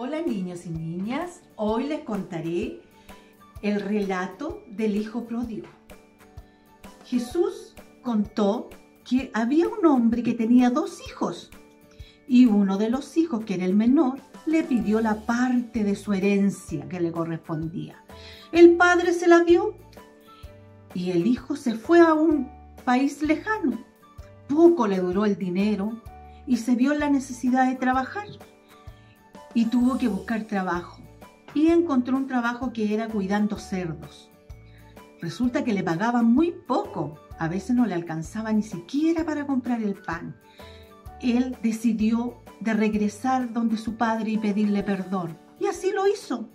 Hola niños y niñas, hoy les contaré el relato del hijo pródigo. Jesús contó que había un hombre que tenía dos hijos y uno de los hijos, que era el menor, le pidió la parte de su herencia que le correspondía. El padre se la dio y el hijo se fue a un país lejano. Poco le duró el dinero y se vio la necesidad de trabajar y tuvo que buscar trabajo y encontró un trabajo que era cuidando cerdos. Resulta que le pagaban muy poco, a veces no le alcanzaba ni siquiera para comprar el pan. Él decidió de regresar donde su padre y pedirle perdón y así lo hizo.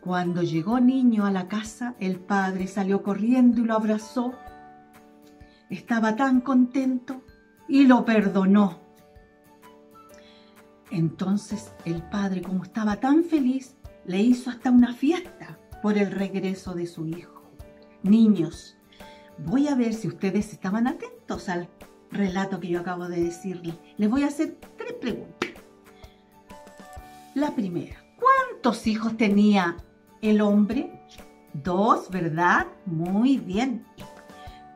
Cuando llegó niño a la casa, el padre salió corriendo y lo abrazó. Estaba tan contento y lo perdonó. Entonces el padre, como estaba tan feliz, le hizo hasta una fiesta por el regreso de su hijo. Niños, voy a ver si ustedes estaban atentos al relato que yo acabo de decirles. Les voy a hacer tres preguntas. La primera, ¿cuántos hijos tenía el hombre? Dos, ¿verdad? Muy bien.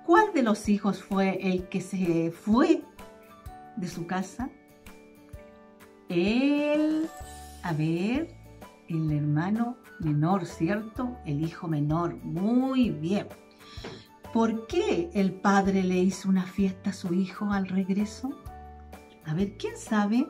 ¿Cuál de los hijos fue el que se fue de su casa? El, a ver, el hermano menor, ¿cierto? El hijo menor, muy bien. ¿Por qué el padre le hizo una fiesta a su hijo al regreso? A ver, ¿quién sabe?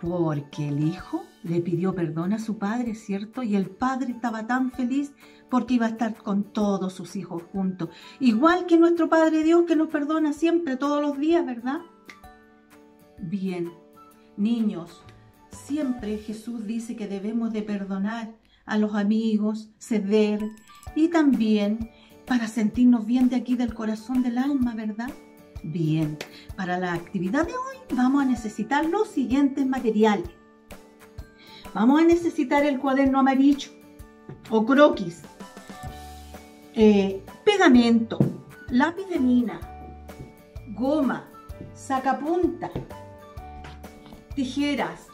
Porque el hijo le pidió perdón a su padre, ¿cierto? Y el padre estaba tan feliz porque iba a estar con todos sus hijos juntos. Igual que nuestro Padre Dios que nos perdona siempre, todos los días, ¿verdad? Bien, Niños, siempre Jesús dice que debemos de perdonar a los amigos, ceder y también para sentirnos bien de aquí del corazón del alma, ¿verdad? Bien, para la actividad de hoy vamos a necesitar los siguientes materiales. Vamos a necesitar el cuaderno amarillo o croquis, eh, pegamento, lápiz de mina, goma, sacapunta, tijeras,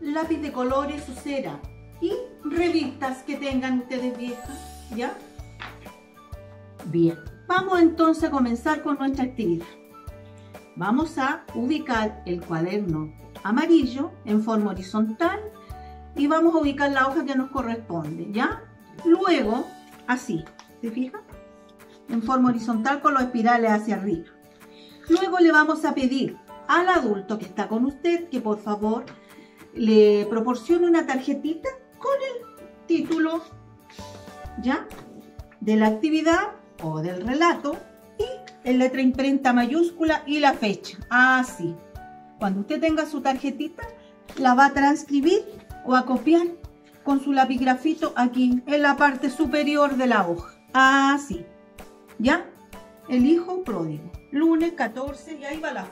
lápiz de colores o cera y revistas que tengan ustedes viejas, ¿ya? Bien, vamos entonces a comenzar con nuestra actividad. Vamos a ubicar el cuaderno amarillo en forma horizontal y vamos a ubicar la hoja que nos corresponde, ¿ya? Luego, así, ¿se fija? En forma horizontal con los espirales hacia arriba. Luego le vamos a pedir al adulto que está con usted que por favor le proporcione una tarjetita con el título ya de la actividad o del relato y en letra imprenta mayúscula y la fecha. Así. Cuando usted tenga su tarjetita, la va a transcribir o a copiar con su lapigrafito aquí en la parte superior de la hoja. Así. ¿Ya? El hijo pródigo. Lunes 14 y ahí va la.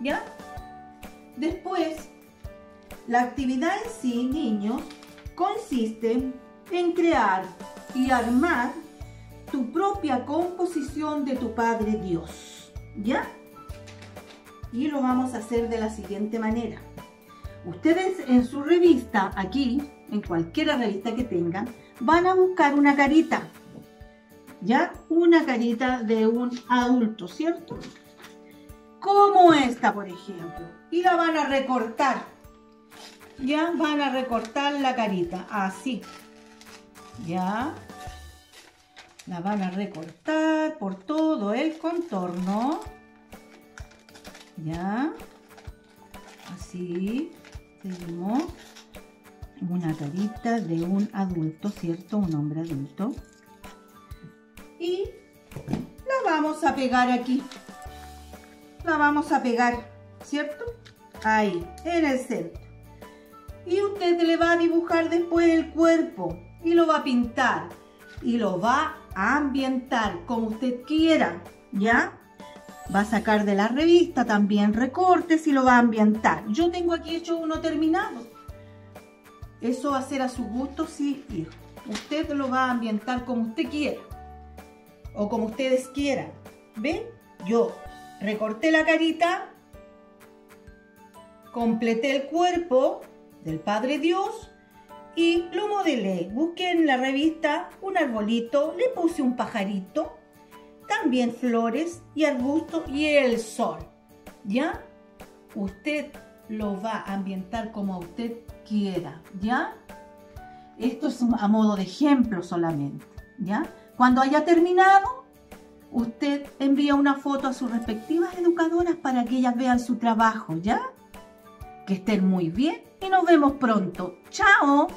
¿Ya? Después, la actividad en sí, niños, consiste en crear y armar tu propia composición de tu Padre Dios, ¿ya? Y lo vamos a hacer de la siguiente manera. Ustedes en su revista, aquí, en cualquier revista que tengan, van a buscar una carita, ¿ya? Una carita de un adulto, ¿cierto? Como esta, por ejemplo. Y la van a recortar. Ya van a recortar la carita, así. Ya. La van a recortar por todo el contorno. Ya. Así. Seguimos. Una carita de un adulto, ¿cierto? Un hombre adulto. Y la vamos a pegar aquí la vamos a pegar, ¿cierto? Ahí, en el centro. Y usted le va a dibujar después el cuerpo y lo va a pintar y lo va a ambientar como usted quiera, ¿ya? Va a sacar de la revista también recortes y lo va a ambientar. Yo tengo aquí hecho uno terminado. Eso va a ser a su gusto, sí, hijo. Usted lo va a ambientar como usted quiera. O como ustedes quieran. ¿Ven? Yo recorté la carita, completé el cuerpo del Padre Dios y lo modelé. Busqué en la revista un arbolito, le puse un pajarito, también flores y arbusto y el sol. ¿Ya? Usted lo va a ambientar como usted quiera. ¿Ya? Esto es a modo de ejemplo solamente. ¿Ya? Cuando haya terminado, usted envía una foto a sus respectivas educadoras para que ellas vean su trabajo. ¿Ya? Que estén muy bien y nos vemos pronto. ¡Chao!